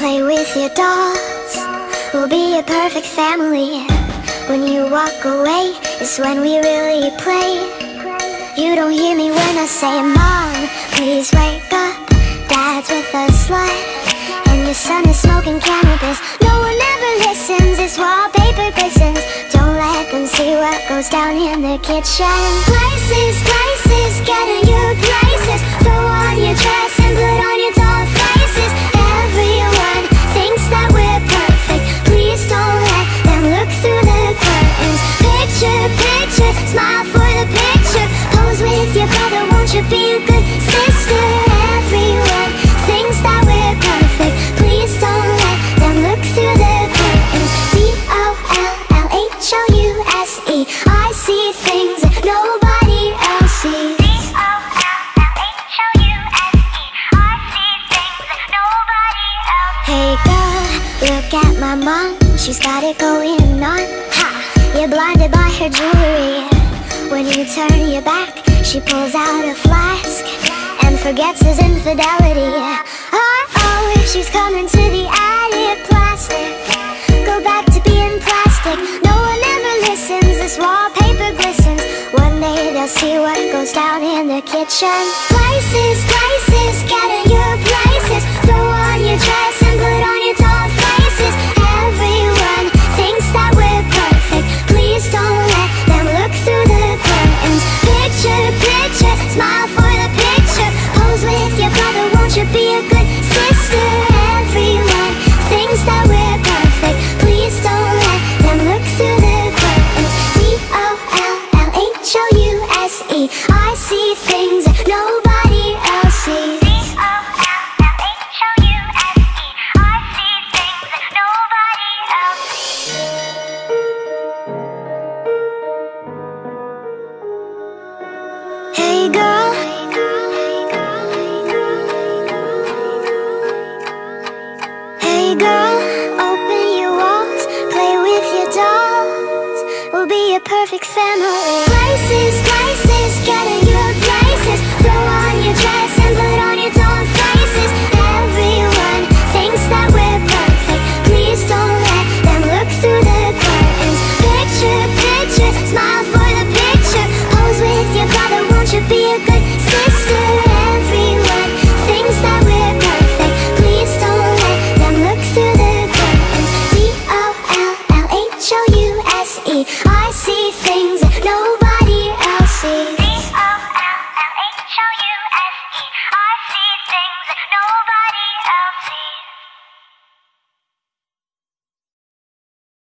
Play with your dolls. We'll be a perfect family. When you walk away it's when we really play. You don't hear me when I say Mom, please wake up. Dad's with a slut And your son is smoking cannabis. No one ever listens. This wallpaper glistens Don't let them see what goes down in the kitchen. Places, places, getting your places your dress and put on Hey girl, look at my mom. She's got it going on. Ha! You're blinded by her jewelry. When you turn your back She pulls out a flask And forgets his infidelity. Uh-oh, she's coming to the attic Plastic. Go back to being plastic. No one ever listens. This wallpaper glistens. One day they'll see what goes down in the kitchen. Places, places, get dress and put on Girl, open your walls Play with your dolls. We'll be a perfect family. Places